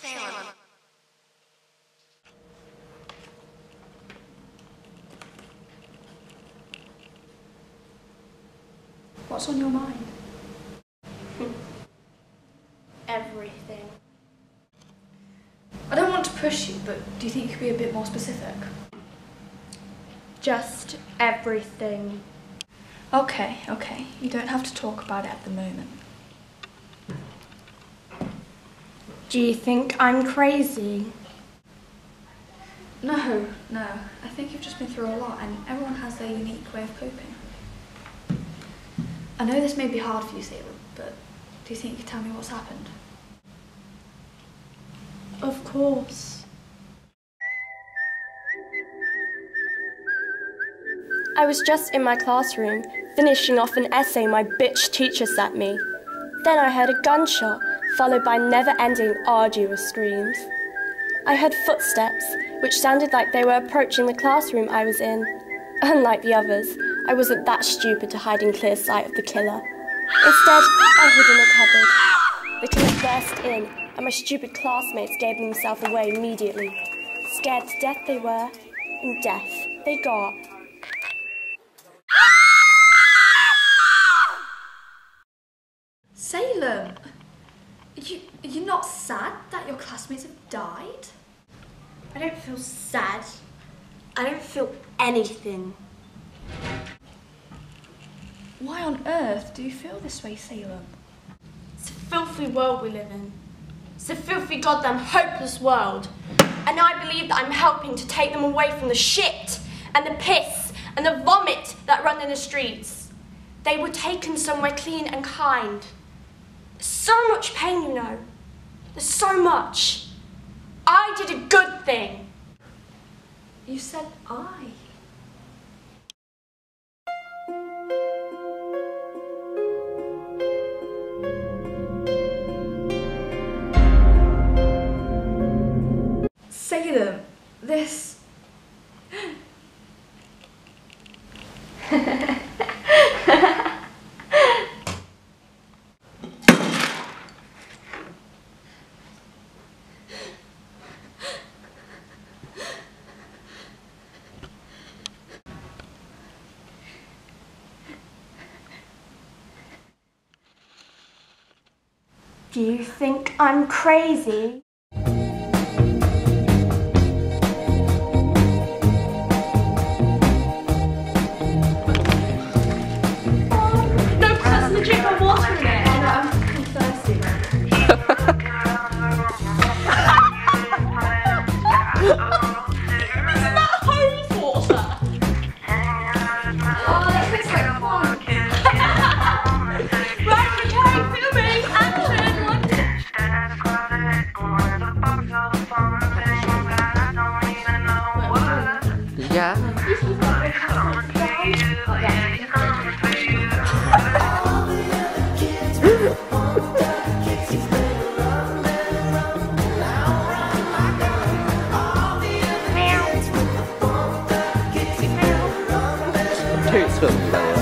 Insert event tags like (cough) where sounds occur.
Salem. What's on your mind? (laughs) Everything. I don't want to push you, but do you think you could be a bit more specific? Just everything. Okay, okay. You don't have to talk about it at the moment. Do you think I'm crazy? No, no. I think you've just been through a lot and everyone has their unique way of coping. I know this may be hard for you, Salem, but do you think you could tell me what's happened? Of course. I was just in my classroom, finishing off an essay my bitch teacher sent me. Then I heard a gunshot, followed by never ending arduous screams. I heard footsteps, which sounded like they were approaching the classroom I was in. Unlike the others, I wasn't that stupid to hide in clear sight of the killer. Instead, I hid in a cupboard. The killer burst in, and my stupid classmates gave themselves away immediately. Scared to death they were, and death they got. Salem! You, you're not sad that your classmates have died? I don't feel sad. I don't feel anything. Why on earth do you feel this way, Salem? It's a filthy world we live in. It's a filthy, goddamn, hopeless world. And I believe that I'm helping to take them away from the shit and the piss and the vomit that run in the streets. They were taken somewhere clean and kind. There's so much pain, you know. There's so much. I did a good thing. You said I. Salem, this. (laughs) Do you think I'm crazy? Yeah. Way.